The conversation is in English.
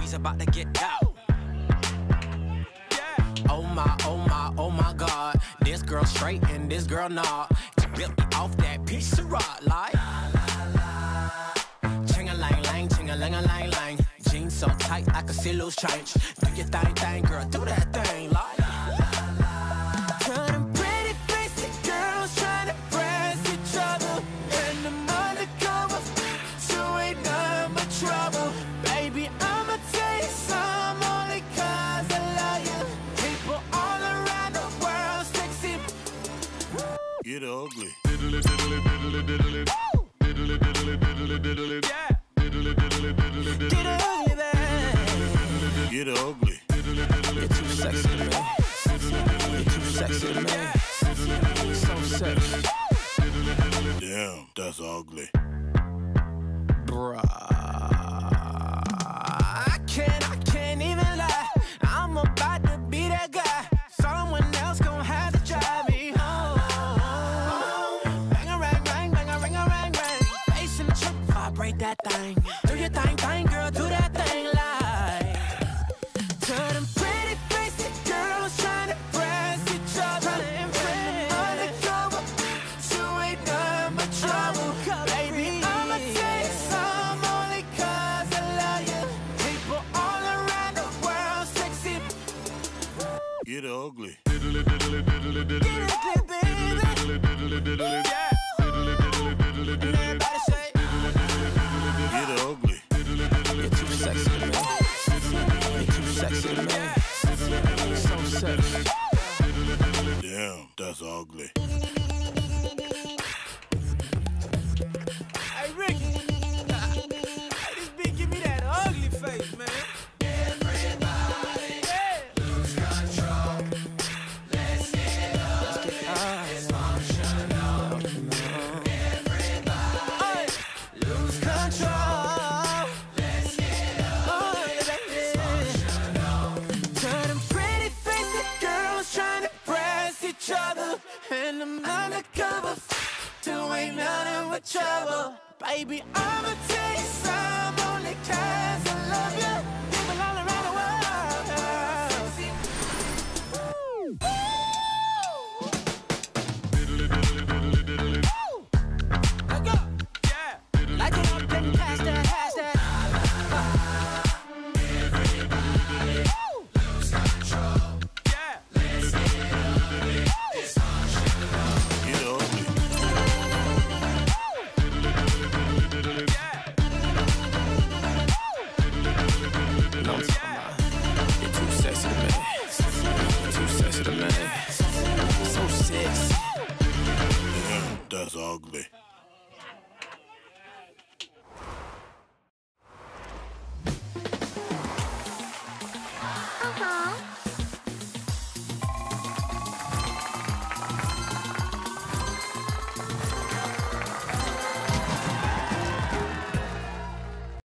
He's about to get out. Oh my, oh my, oh my God. This girl straight and this girl not. Built me off that piece of rock like. Ching a lang lang, ching a lang a lang lang. Jeans so tight I can see loose change. Do your thing, thing, girl, do that thing like. Get ugly. Get ugly. Get. You're too sexy to me. You're too sexy to me. So sexy. Damn, that's ugly. Bruh. Ugly. Get ugly. You're too sexy to too sexy to. I'm undercover To ain't nothing but trouble. Baby, I'ma take some only cause ugly.